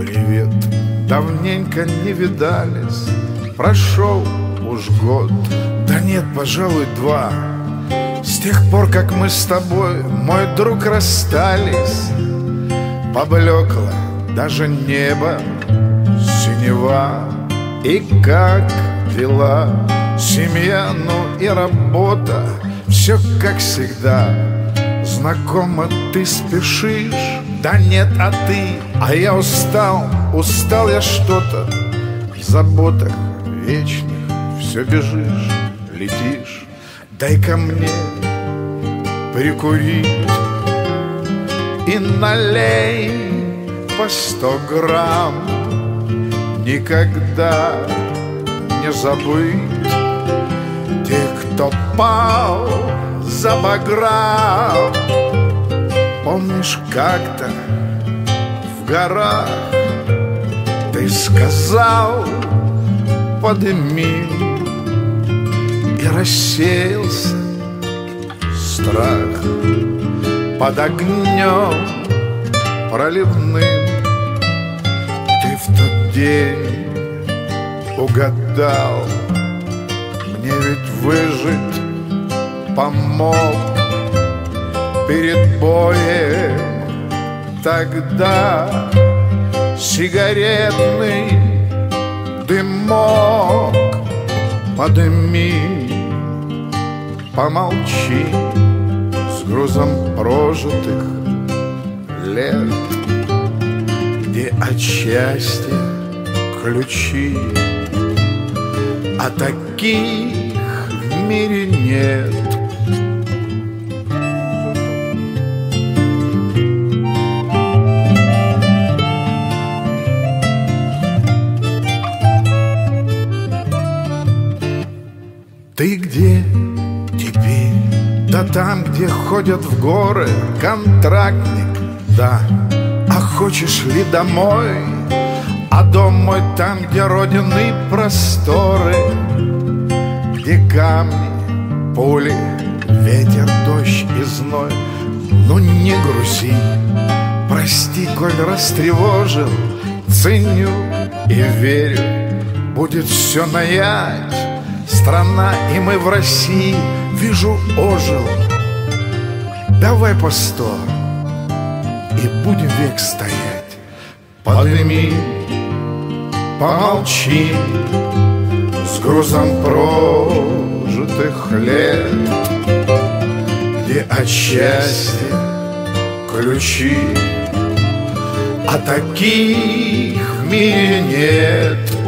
Привет, давненько не видались Прошел уж год, да нет, пожалуй, два. С тех пор, как мы с тобой, мой друг, расстались Поблекло даже небо, синева. И как дела, семья, ну и работа. Все как всегда, знакомо ты спешишь Да нет, а ты, а я устал, устал я что-то. В заботах вечных все бежишь, летишь. Дай ко мне прикурить и налей по сто грамм. Никогда не забыть Тех, кто пал за баграм Помнишь как-то в горах Ты сказал подыми И рассеялся страх под огнем проливным. Ты в тот день угадал Мне ведь выжить помог Перед боем. Тогда Сигаретный дымок Подыми, помолчи С грузом прожитых лет Где от счастья ключи А таких в мире нет Ты где? Теперь? Да там, где ходят в горы Контрактник, да. А хочешь ли домой? А дом мой там, где родины просторы Где камни, пули, ветер, дождь и зной. Ну не грузи, прости, коль растревожил Ценю и верю, будет все наять Страна, и мы в России, вижу, ожил. Давай по сто, и будем век стоять. Подними, помолчи. С грузом прожитых лет. Где от счастья ключи. А таких в мире нет